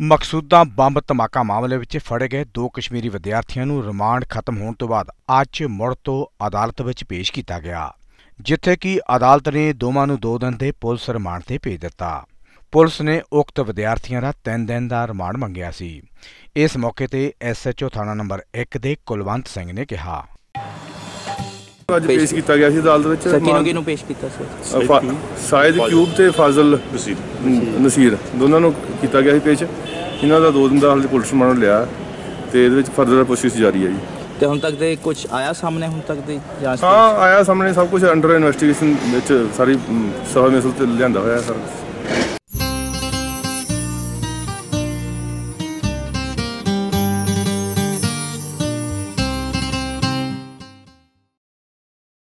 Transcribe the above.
Maqsudan bomb ਧਮਾਕਾ ਮਾਮਲੇ ਵਿੱਚ ਫੜੇ ਗਏ ਦੋ ਕਸ਼ਮੀਰੀ ਵਿਦਿਆਰਥੀਆਂ ਨੂੰ ਰਿਮਾਂਡ ਖਤਮ ਹੋਣ ਤੋਂ ਬਾਅਦ ਅੱਜ ਮੁੜ ਤੋਂ ਅਦਾਲਤ ਵਿੱਚ ਪੇਸ਼ ਕੀਤਾ ਗਿਆ, ਜਿੱਥੇ ਕਿ ਅਦਾਲਤ ਨੇ ਦੋਵਾਂ ਨੂੰ 2 ਦਿਨ ਦੇ ਪੁਲਿਸ ਰਿਮਾਂਡ ਤੇ ਭੇਜ ਦਿੱਤਾ। ਪੁਲਿਸ ਨੇ ਉਕਤ ਵਿਦਿਆਰਥੀਆਂ ਦਾ 3 ਦਿਨ ਦਾ ਰਿਮਾਂਡ ਮੰਗਿਆ ਸੀ। ਇਸ ਮੌਕੇ ਤੇ ਐਸਐਚਓ ਥਾਣਾ ਨੰਬਰ 1 ਦੇ ਕੁਲਵੰਤ ਸਿੰਘ ਨੇ ਕਿਹਾ। ਅੱਜ ਪੇਸ਼ ਕੀਤਾ ਗਿਆ ਸੀ ਅਦਾਲਤ ਵਿੱਚ। ਸਰ ਕਿਹਨੂੰ ਕਿਹਨੂੰ ਪੇਸ਼ ਕੀਤਾ ਸਰ ਸਾਇਦ ਕਿਊਬ ਤੇ ਫਾਜ਼ਲ ਨਸੀਰ। ਨਸੀਰ। ਦੋਨਾਂ ਨੂੰ ਕੀਤਾ ਗਿਆ ਸੀ ਪੇਸ਼। ਇਹਨਾਂ ਦਾ ਦੋ ਦਿਨ ਦਾ ਹਾਲੇ ਪੁਲਿਸ ਰਿਮਾਂਡ ਲਿਆ ਤੇ ਇਹਦੇ ਵਿੱਚ ਫਰਦਰ ਪੁੱਛਗਿੱਛ ਜਾਰੀ ਹੈ ਜੀ। ਤੇ ਹੁਣ ਤੱਕ ਦੇ ਕੁਝ ਆਇਆ ਸਾਹਮਣੇ ਹੁਣ ਤੱਕ ਦੀ ਜਾਂਚ ਹਾਂ ਆਇਆ ਸਾਹਮਣੇ ਸਭ ਕੁਝ ਅੰਡਰ ਇਨਵੈਸਟੀਗੇਸ਼ਨ ਵਿੱਚ ਸਾਰੀ ਸਭਾ ਮਿਸਲ ਤੇ ਲਿਆਂਦਾ ਹੋਇਆ ਸਰ।